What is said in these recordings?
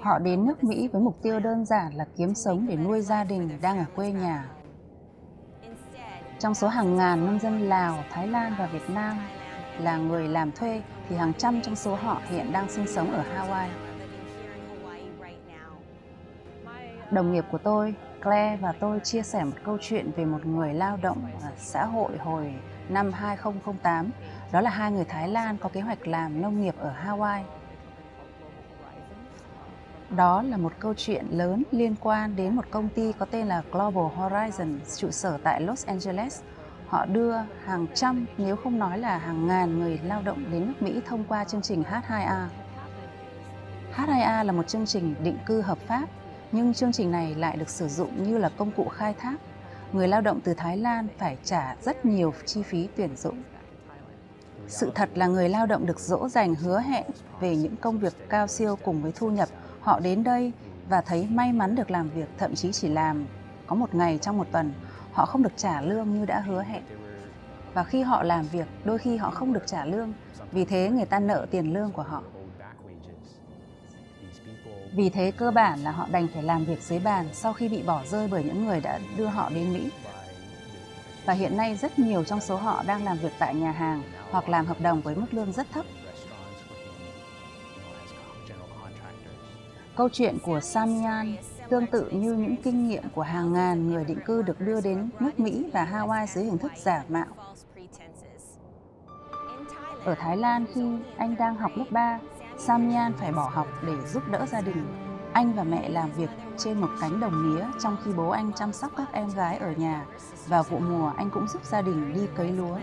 Họ đến nước Mỹ với mục tiêu đơn giản là kiếm sống để nuôi gia đình đang ở quê nhà. Trong số hàng ngàn nông dân Lào, Thái Lan và Việt Nam là người làm thuê thì hàng trăm trong số họ hiện đang sinh sống ở Hawaii. Đồng nghiệp của tôi, Claire và tôi chia sẻ một câu chuyện về một người lao động xã hội hồi năm 2008. Đó là hai người Thái Lan có kế hoạch làm nông nghiệp ở Hawaii. Đó là một câu chuyện lớn liên quan đến một công ty có tên là Global Horizon, trụ sở tại Los Angeles. Họ đưa hàng trăm, nếu không nói là hàng ngàn người lao động đến nước Mỹ thông qua chương trình H2A. H2A là một chương trình định cư hợp pháp, nhưng chương trình này lại được sử dụng như là công cụ khai thác. Người lao động từ Thái Lan phải trả rất nhiều chi phí tuyển dụng. Sự thật là người lao động được dỗ dành hứa hẹn về những công việc cao siêu cùng với thu nhập Họ đến đây và thấy may mắn được làm việc, thậm chí chỉ làm có một ngày trong một tuần, họ không được trả lương như đã hứa hẹn. Và khi họ làm việc, đôi khi họ không được trả lương, vì thế người ta nợ tiền lương của họ. Vì thế cơ bản là họ đành phải làm việc dưới bàn sau khi bị bỏ rơi bởi những người đã đưa họ đến Mỹ. Và hiện nay rất nhiều trong số họ đang làm việc tại nhà hàng hoặc làm hợp đồng với mức lương rất thấp Câu chuyện của Samian tương tự như những kinh nghiệm của hàng ngàn người định cư được đưa đến nước Mỹ và Hawaii dưới hình thức giả mạo. Ở Thái Lan khi anh đang học lớp 3, Samian phải bỏ học để giúp đỡ gia đình. Anh và mẹ làm việc trên một cánh đồng mía trong khi bố anh chăm sóc các em gái ở nhà. Vào vụ mùa, anh cũng giúp gia đình đi cấy lúa.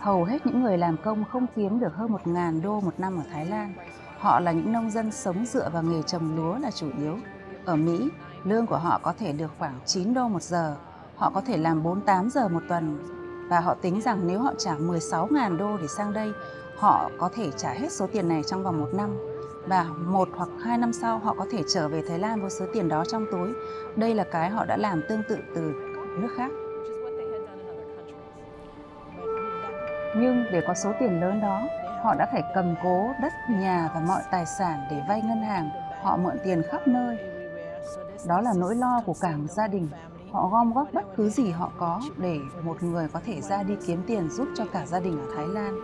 Hầu hết những người làm công không kiếm được hơn 1.000 đô một năm ở Thái Lan. Họ là những nông dân sống dựa vào nghề trồng lúa là chủ yếu. Ở Mỹ, lương của họ có thể được khoảng 9 đô một giờ. Họ có thể làm 48 giờ một tuần. Và họ tính rằng nếu họ trả 16.000 đô để sang đây, họ có thể trả hết số tiền này trong vòng một năm. Và một hoặc hai năm sau họ có thể trở về Thái Lan với số tiền đó trong túi. Đây là cái họ đã làm tương tự từ nước khác. Nhưng để có số tiền lớn đó, họ đã phải cầm cố đất, nhà và mọi tài sản để vay ngân hàng. Họ mượn tiền khắp nơi. Đó là nỗi lo của cả một gia đình. Họ gom góp bất cứ gì họ có để một người có thể ra đi kiếm tiền giúp cho cả gia đình ở Thái Lan.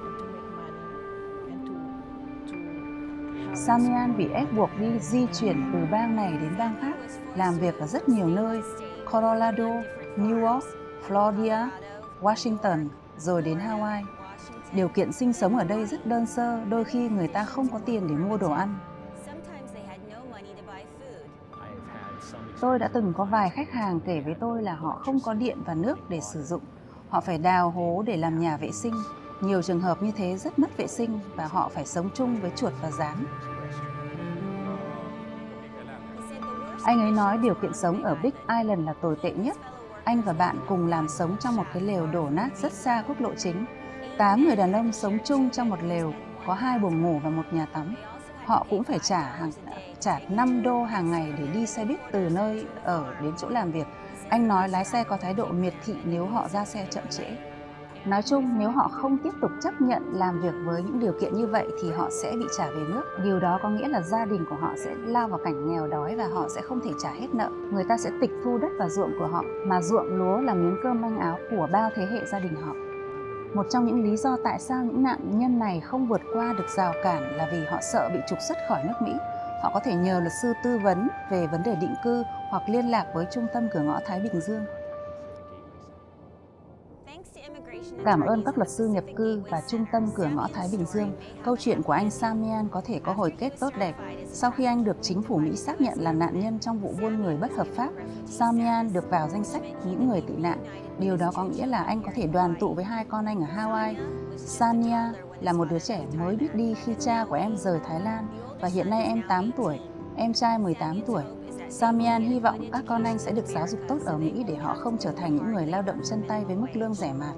Samian bị ép buộc đi di chuyển từ bang này đến bang khác, làm việc ở rất nhiều nơi, Colorado, New York, Florida, Washington, rồi đến Hawaii. Điều kiện sinh sống ở đây rất đơn sơ, đôi khi người ta không có tiền để mua đồ ăn. Tôi đã từng có vài khách hàng kể với tôi là họ không có điện và nước để sử dụng. Họ phải đào hố để làm nhà vệ sinh. Nhiều trường hợp như thế rất mất vệ sinh và họ phải sống chung với chuột và rán. Anh ấy nói điều kiện sống ở Big Island là tồi tệ nhất. Anh và bạn cùng làm sống trong một cái lều đổ nát rất xa quốc lộ chính 8 người đàn ông sống chung trong một lều, có hai buồng ngủ và một nhà tắm. Họ cũng phải trả hàng trả 5 đô hàng ngày để đi xe buýt từ nơi ở đến chỗ làm việc. Anh nói lái xe có thái độ miệt thị nếu họ ra xe chậm trễ. Nói chung, nếu họ không tiếp tục chấp nhận làm việc với những điều kiện như vậy thì họ sẽ bị trả về nước. Điều đó có nghĩa là gia đình của họ sẽ lao vào cảnh nghèo đói và họ sẽ không thể trả hết nợ. Người ta sẽ tịch thu đất và ruộng của họ, mà ruộng lúa là miếng cơm manh áo của bao thế hệ gia đình họ. Một trong những lý do tại sao những nạn nhân này không vượt qua được rào cản là vì họ sợ bị trục xuất khỏi nước Mỹ. Họ có thể nhờ luật sư tư vấn về vấn đề định cư hoặc liên lạc với Trung tâm Cửa ngõ Thái Bình Dương. Cảm ơn các luật sư nhập cư và Trung tâm Cửa ngõ Thái Bình Dương, câu chuyện của anh Samian có thể có hồi kết tốt đẹp. Sau khi anh được chính phủ Mỹ xác nhận là nạn nhân trong vụ buôn người bất hợp pháp, Samian được vào danh sách những người tị nạn. Điều đó có nghĩa là anh có thể đoàn tụ với hai con anh ở Hawaii. Sania là một đứa trẻ mới biết đi khi cha của em rời Thái Lan và hiện nay em 8 tuổi, em trai 18 tuổi. Samian hy vọng các con anh sẽ được giáo dục tốt ở Mỹ để họ không trở thành những người lao động chân tay với mức lương rẻ mạt.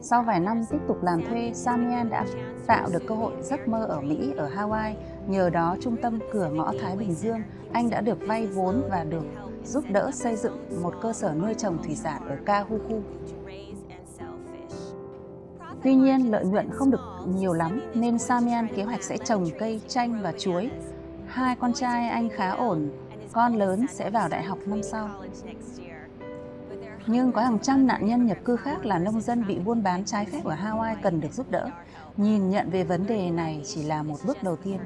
Sau vài năm tiếp tục làm thuê, Samian đã tạo được cơ hội giấc mơ ở Mỹ, ở Hawaii. Nhờ đó, trung tâm cửa ngõ Thái Bình Dương, anh đã được vay vốn và được giúp đỡ xây dựng một cơ sở nuôi trồng thủy sản ở Kahuku. Tuy nhiên, lợi nhuận không được nhiều lắm nên Samian kế hoạch sẽ trồng cây chanh và chuối. Hai con trai anh khá ổn, con lớn sẽ vào đại học năm sau. Nhưng có hàng trăm nạn nhân nhập cư khác là nông dân bị buôn bán trái phép ở Hawaii cần được giúp đỡ. Nhìn nhận về vấn đề này chỉ là một bước đầu tiên.